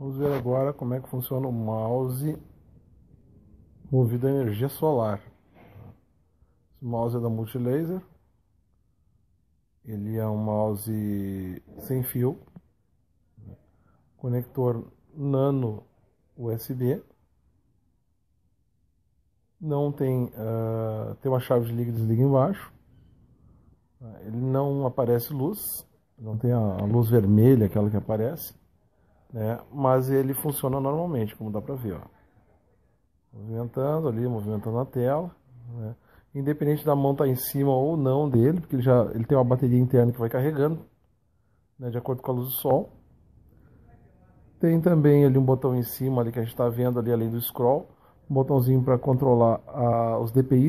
Vamos ver agora como é que funciona o mouse movido a energia solar. Esse mouse é da Multilaser. Ele é um mouse sem fio, conector nano USB. Não tem, uh, tem uma chave de liga e desliga embaixo. Ele não aparece luz, não tem a luz vermelha, aquela que aparece né? Mas ele funciona normalmente, como dá para ver, ó. Movimentando ali, movimentando a tela, né? Independente da mão estar tá em cima ou não dele, porque ele já ele tem uma bateria interna que vai carregando, né, de acordo com a luz do sol. Tem também ali um botão em cima ali que a gente está vendo ali além do scroll, um botãozinho para controlar a, os DPI